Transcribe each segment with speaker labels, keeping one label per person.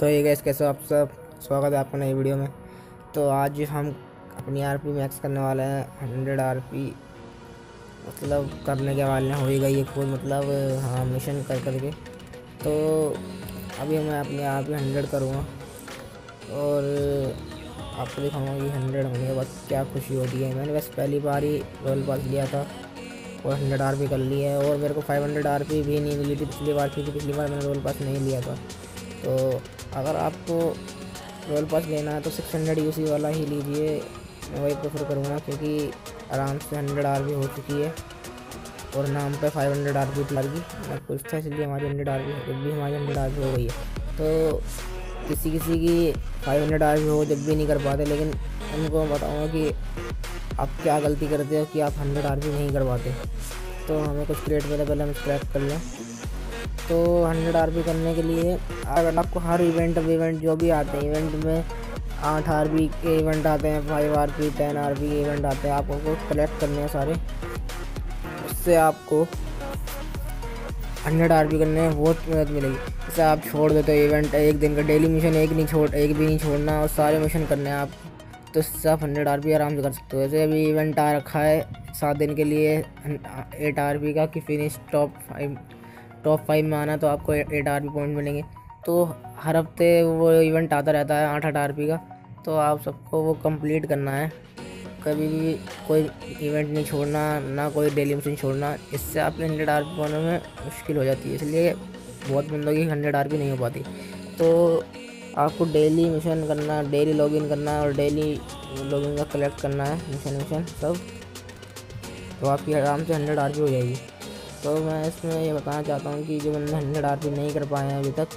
Speaker 1: तो ये गैस कैसे आप सब? स्वागत है आपका नई वीडियो में। तो आज हम अपनी आर पी मैक्स करने वाले हैं हंड्रेड आर पी मतलब करने के वाले हैं हो ही गई है खुद मतलब हाँ मिशन कर करके। तो अभी मैं अपनी आर पी हंड्रेड करूँगा। और आपको दिखाऊँगा कि हंड्रेड होने के बाद क्या खुशी होती है। मैंने बस पहली बार ही रोल पास लिया था और हंड्रेड आर पी कर लिया है। और मेरे को फाइव हंड्रेड आर पी भी नहीं मिली थी पिछली बार, क्योंकि पिछली बार मैंने रोल पास नहीं लिया था। तो अगर आपको रॉयल पास लेना है तो सिक्स हंड्रेड यू वाला ही लीजिए। मैं वही प्रेफर करूँगा क्योंकि आराम से हंड्रेड आर हो चुकी है और नाम पे फाइव हंड्रेड आर पी लगी मैं पूछता है इसलिए हमारी हंड्रेड आर जब भी हमारी हंड्रेड आर हो गई है। तो किसी किसी की फाइव हंड्रेड आर हो जब भी नहीं कर पाते, लेकिन उनको बताऊँगा कि आप क्या गलती करते हो कि आप हंड्रेड आर नहीं करवाते। तो हमें कुछ क्रिएट पहले पहले हम स्क्रैप कर लें। तो हंड्रेड आर करने के लिए अगर आपको हर इवेंट इवेंट जो भी आते हैं इवेंट में आठ आर के इवेंट आते हैं five R P ten R के इवेंट आते हैं, आपको कलेक्ट करने हैं सारे। उससे आपको हंड्रेड आर करने में बहुत मदद मिलेगी। जैसे आप छोड़ देते हो इवेंट एक दिन का डेली मिशन एक नहीं छोड़, एक भी नहीं छोड़ना, और सारे मिशन करने हैं आप तो इससे आप हंड्रेड आर आराम से कर सकते हो। जैसे अभी इवेंट आ रखा है, सात दिन के लिए एट आर का कि finish top five top five में आना तो आपको एट आर पी पॉइंट मिलेंगे। तो हर हफ़्ते वो इवेंट आता रहता है आठ आठ आर पी का। तो आप सबको वो कंप्लीट करना है। कभी भी कोई इवेंट नहीं छोड़ना, ना कोई डेली मिशन छोड़ना, इससे आपके हंड्रेड आर पी पाने में मुश्किल हो जाती है। इसलिए बहुत बंदों की हंड्रेड आर पी नहीं हो पाती। तो आपको डेली मिशन करना डेली लॉगिन करना और डेली लॉगिन का कलेक्ट करना है। मिशन मिशन सब। तो आपकी आराम से हंड्रेड आर पी हो जाएगी। तो मैं इसमें ये बताना चाहता हूँ कि जो बंदे हंड्रेड आर नहीं कर पाए हैं अभी तक,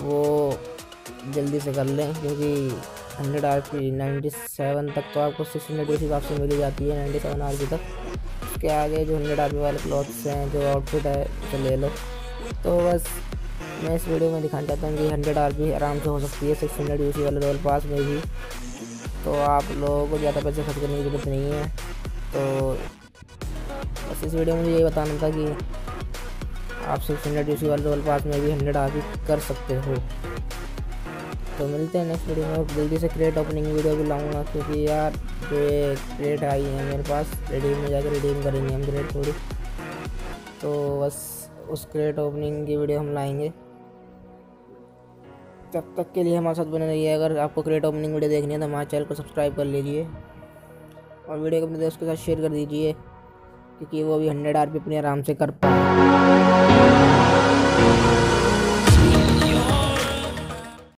Speaker 1: वो जल्दी से कर लें, क्योंकि hundred R P ninety seven तक तो आपको सिक्स हंड्रेड उस हिसाब से मिली जाती है नाइन्टी सेवन आर पी तक। उसके आगे जो हंड्रेड आर पी वाले क्लॉथ्स हैं, जो आउटफिट है तो ले लो। तो बस मैं इस वीडियो में दिखाना चाहता हूँ कि हंड्रेड आर पी आराम से हो सकती है सिक्स हंड्रेड यूसी वाले रोल पास में भी। तो आप लोगों को ज़्यादा पैसे खर्च करने की ज़रूरत नहीं है। तो बस इस वीडियो में यही बताना था कि आप सिक्स हंड्रेड यूसी वाले रोल पास में भी हंड्रेड आर कर सकते हो। तो मिलते हैं नेक्स्ट वीडियो में जल्दी से क्रिएट ओपनिंग वीडियो भी लाऊँगा क्योंकि यार जो क्रिएट आई है मेरे पास। रिडीम में जाकर रिडीम करेंगे हम क्रिएट थोड़ी तो बस उस क्रिएट ओपनिंग की वीडियो हम लाएँगे। तब तक के लिए हमारे साथ बने रहिए। अगर आपको क्रिएट ओपनिंग वीडियो देखनी है तो हमारे चैनल को सब्सक्राइब कर लीजिए और वीडियो को अपने दोस्त के साथ शेयर कर दीजिए। क्योंकि वो अभी हंड्रेड आर अपने आराम से कर पाए